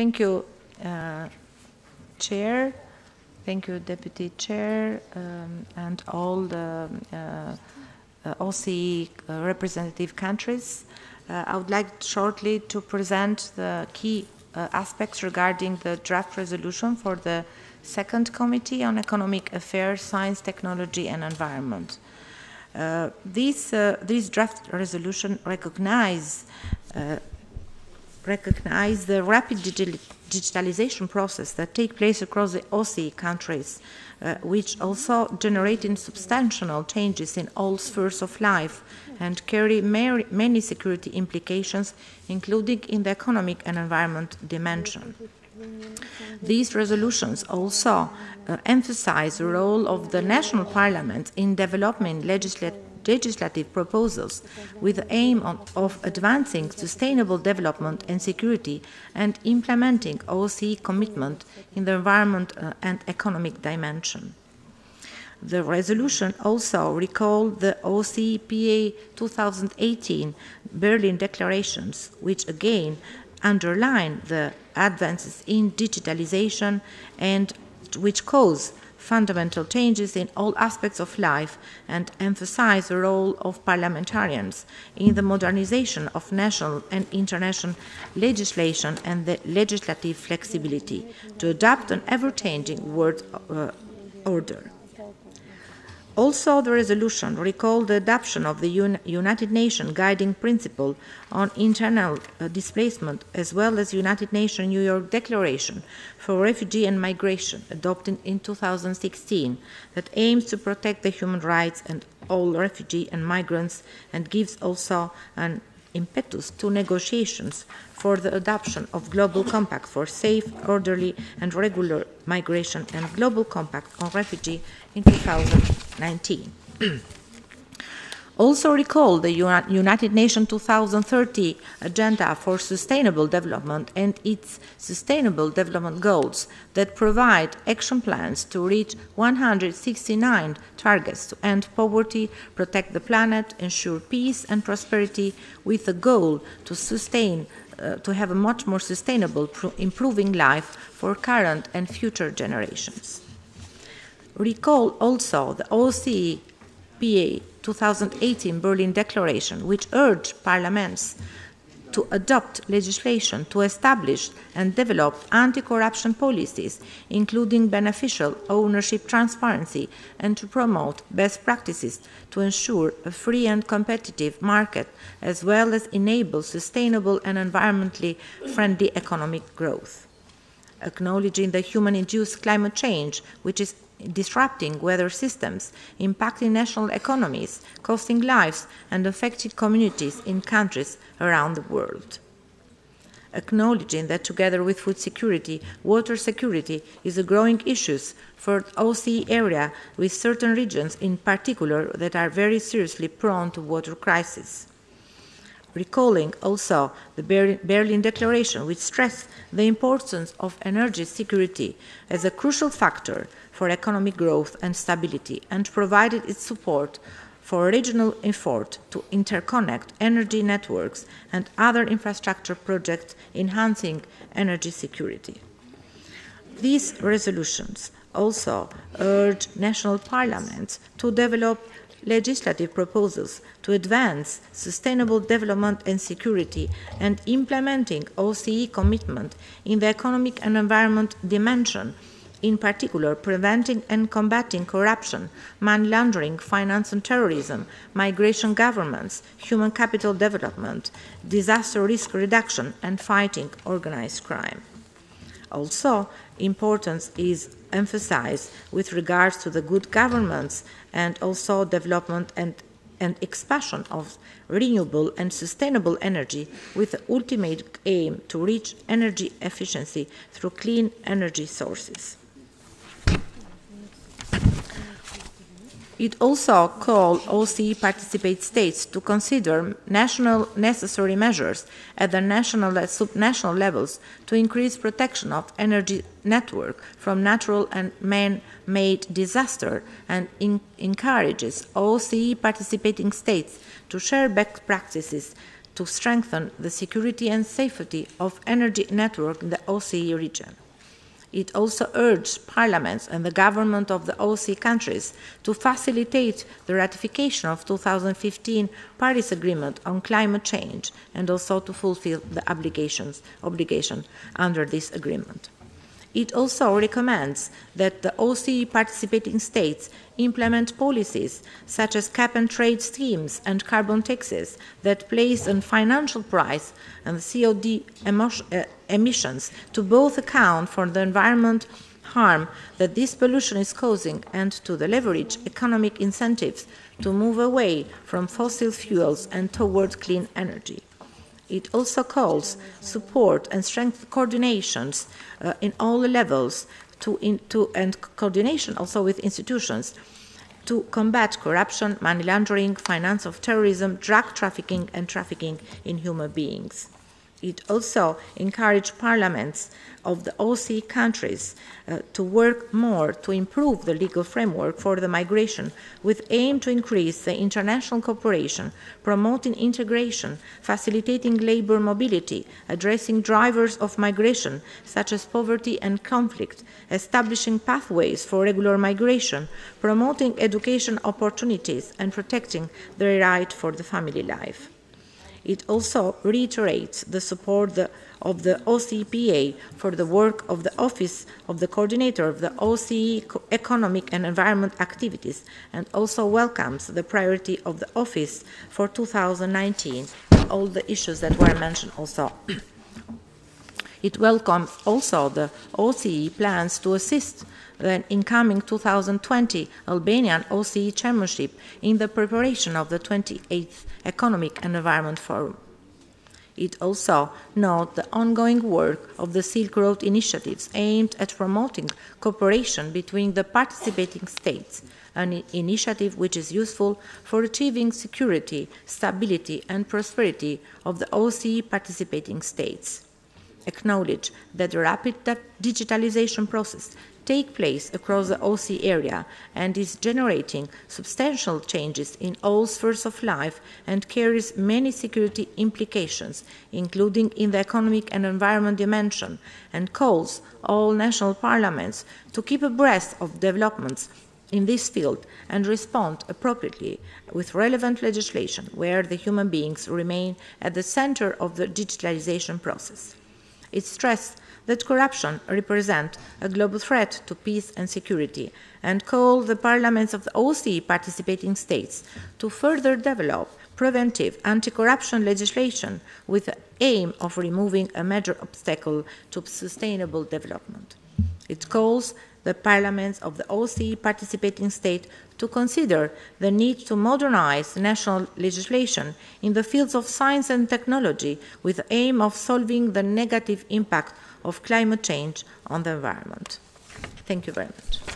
Thank you, uh, Chair. Thank you, Deputy Chair, um, and all the uh, uh OSCE uh, representative countries. Uh, I would like shortly to present the key uh, aspects regarding the draft resolution for the second Committee on Economic Affairs, Science, Technology and Environment. Uh, this, uh, this draft resolution recognizes recognize the rapid digital digitalization process that take place across the OSCE countries, uh, which also generating substantial changes in all spheres of life and carry many security implications, including in the economic and environment dimension. These resolutions also uh, emphasize the role of the national parliament in developing legislative legislative proposals with the aim of, advancing sustainable development and security and implementing OSCE commitment in the environment uh, and economic dimension. The resolution also recalled the OSCE PA 2018 Berlin declarations, which again underline the advances in digitalization and which cause fundamental changes in all aspects of life and emphasize the role of parliamentarians in the modernization of national and international legislation and the legislative flexibility to adapt an ever changing world uh, order. Also, the resolution recalled the adoption of the Un United Nations guiding principle on internal uh, displacement as well as United Nations New York Declaration for Refugee and Migration adopted in 2016 that aims to protect the human rights and all refugee and migrants and gives also an impetus to negotiations for the adoption of Global Compact for safe, orderly, and regular migration and Global Compact on refugee in 2019. also recall the United Nations 2030 Agenda for Sustainable Development and its Sustainable Development Goals that provide action plans to reach 169 targets to end poverty, protect the planet, ensure peace and prosperity, with the goal to sustain uh, to have a much more sustainable, improving life for current and future generations. Recall also the OSCE PA 2018 Berlin Declaration, which urged parliaments to adopt legislation to establish and develop anti corruption policies, including beneficial ownership transparency, and to promote best practices to ensure a free and competitive market, as well as enable sustainable and environmentally friendly economic growth. Acknowledging the human induced climate change, which is disrupting weather systems, impacting national economies, costing lives, and affecting communities in countries around the world. Acknowledging that together with food security, water security is a growing issue for the OSCE area, with certain regions in particular that are very seriously prone to water crisis recalling also the Berlin Declaration, which stressed the importance of energy security as a crucial factor for economic growth and stability and provided its support for regional effort to interconnect energy networks and other infrastructure projects enhancing energy security. These resolutions also urge national parliaments to develop legislative proposals to advance sustainable development and security and implementing OSCE commitment in the economic and environment dimension in particular preventing and combating corruption, money laundering, finance and terrorism, migration governance, human capital development, disaster risk reduction, and fighting organized crime. Also, importance is emphasized with regards to the good governance and also development and, and expansion of renewable and sustainable energy with the ultimate aim to reach energy efficiency through clean energy sources. It also called OSCE participate states to consider national necessary measures at the national and subnational levels to increase protection of energy network from natural and man-made disaster and encourages OSCE participating states to share best practices to strengthen the security and safety of energy network in the OSCE region. It also urged parliaments and the government of the OSCE countries to facilitate the ratification of 2015 Paris Agreement on climate change and also to fulfill the obligations obligation under this agreement. It also recommends that the OSCE participating states implement policies such as cap and trade schemes and carbon taxes that place a financial price on CO2 uh, emissions to both account for the environment harm that this pollution is causing and to the leverage economic incentives to move away from fossil fuels and toward clean energy. It also calls support and strength coordinations uh, in all levels to, in, to, and coordination also with institutions to combat corruption, money laundering, finance of terrorism, drug trafficking, and trafficking in human beings. It also encouraged parliaments of the OC countries uh, to work more to improve the legal framework for the migration with aim to increase the international cooperation, promoting integration, facilitating labor mobility, addressing drivers of migration such as poverty and conflict, establishing pathways for regular migration, promoting education opportunities and protecting the right for the family life. It also reiterates the support of the OSCE PA for the work of the Office of the Coordinator of the OSCE Economic and Environment Activities and also welcomes the priority of the Office for 2019 and all the issues that were mentioned also. It welcomes also the OSCE plans to assist the incoming 2020 Albanian OSCE chairmanship in the preparation of the 28th Economic and Environment Forum. It also notes the ongoing work of the Silk Road initiatives aimed at promoting cooperation between the participating states, an initiative which is useful for achieving security, stability, and prosperity of the OSCE participating states. Acknowledge that the rapid digitalization process take place across the OC area and is generating substantial changes in all spheres of life and carries many security implications, including in the economic and environment dimension, and calls all national parliaments to keep abreast of developments in this field and respond appropriately with relevant legislation where the human beings remain at the center of the digitalization process. It stressed that corruption represents a global threat to peace and security and called the parliaments of the OSCE participating states to further develop preventive anti-corruption legislation with the aim of removing a major obstacle to sustainable development. It calls the parliaments of the OSCE participating state to consider the need to modernize national legislation in the fields of science and technology with the aim of solving the negative impact of climate change on the environment. Thank you very much.